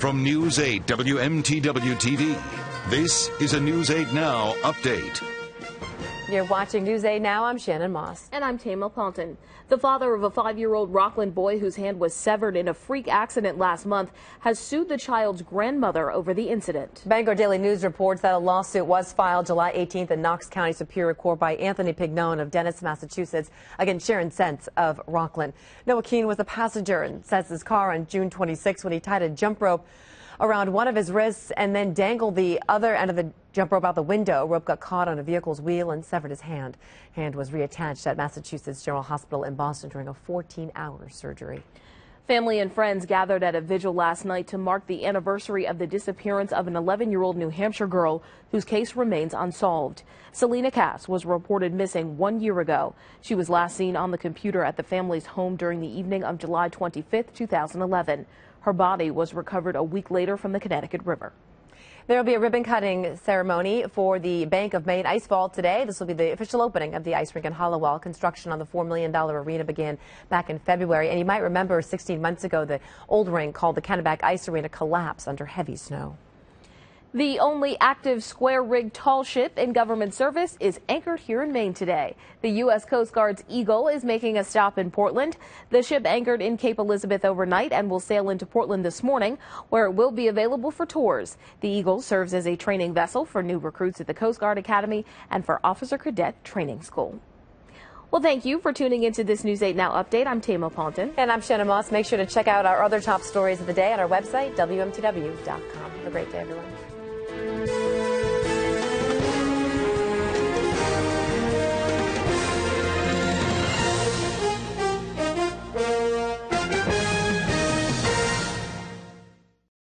From News 8 WMTW TV, this is a News 8 Now update. You're watching News 8 Now. I'm Shannon Moss. And I'm Thema Ponton. The father of a five-year-old Rockland boy whose hand was severed in a freak accident last month has sued the child's grandmother over the incident. Bangor Daily News reports that a lawsuit was filed July 18th in Knox County Superior Court by Anthony Pignone of Dennis, Massachusetts, against Sharon Sense of Rockland. Noah Keene was a passenger in Sense's car on June 26 when he tied a jump rope around one of his wrists and then dangled the other end of the jump rope out the window. Rope got caught on a vehicle's wheel and severed his hand. Hand was reattached at Massachusetts General Hospital in Boston during a 14-hour surgery. Family and friends gathered at a vigil last night to mark the anniversary of the disappearance of an 11-year-old New Hampshire girl whose case remains unsolved. Celina Cass was reported missing one year ago. She was last seen on the computer at the family's home during the evening of July 25, 2011. Her body was recovered a week later from the Connecticut River. There will be a ribbon cutting ceremony for the Bank of Maine Ice Vault today. This will be the official opening of the ice rink in Hallowell. Construction on the $4 million arena began back in February. And you might remember 16 months ago, the old rink called the Kennebec Ice Arena collapsed under heavy snow. The only active square rigged tall ship in government service is anchored here in Maine today. The U.S. Coast Guard's Eagle is making a stop in Portland. The ship anchored in Cape Elizabeth overnight and will sail into Portland this morning, where it will be available for tours. The Eagle serves as a training vessel for new recruits at the Coast Guard Academy and for Officer Cadet Training School. Well, thank you for tuning into this News 8 Now update. I'm Thema Ponton. And I'm Shannon Moss. Make sure to check out our other top stories of the day on our website, WMTW.com. Have a great day, everyone. Bye.